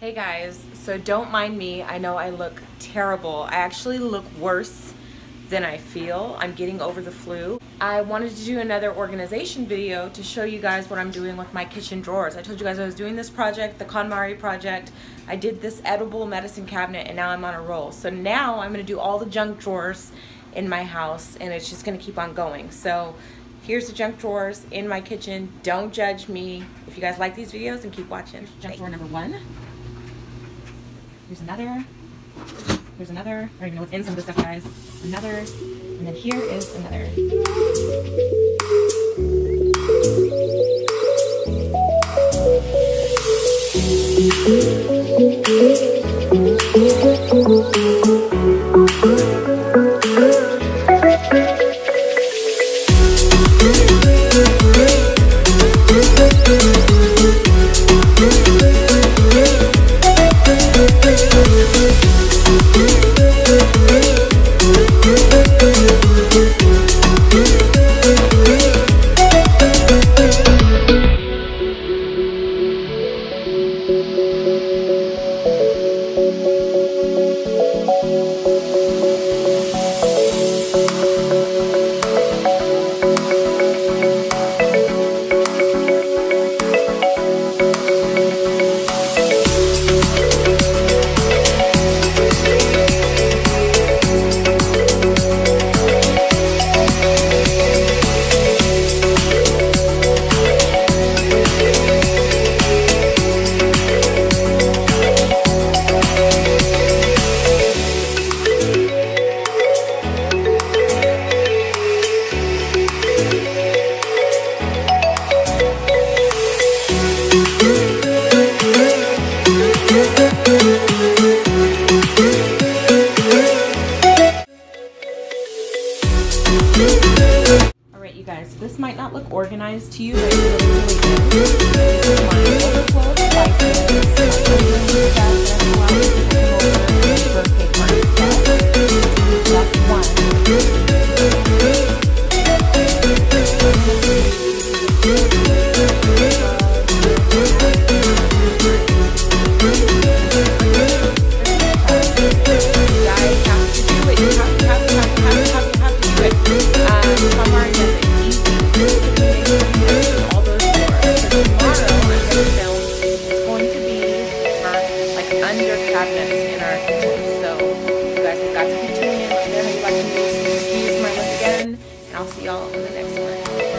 Hey guys, so don't mind me. I know I look terrible. I actually look worse than I feel. I'm getting over the flu. I wanted to do another organization video to show you guys what I'm doing with my kitchen drawers. I told you guys I was doing this project, the KonMari project. I did this edible medicine cabinet and now I'm on a roll. So now I'm gonna do all the junk drawers in my house and it's just gonna keep on going. So here's the junk drawers in my kitchen. Don't judge me. If you guys like these videos, and keep watching. Junk drawer number one. Here's another. Here's another. I don't even know what's in some of this stuff, guys. Another. And then here is another. Alright you This might not look organized to you, but it's really, really cabinets in our kitchen. So you guys have got to continue. Whenever you like to use my look again, and I'll see y'all in the next one.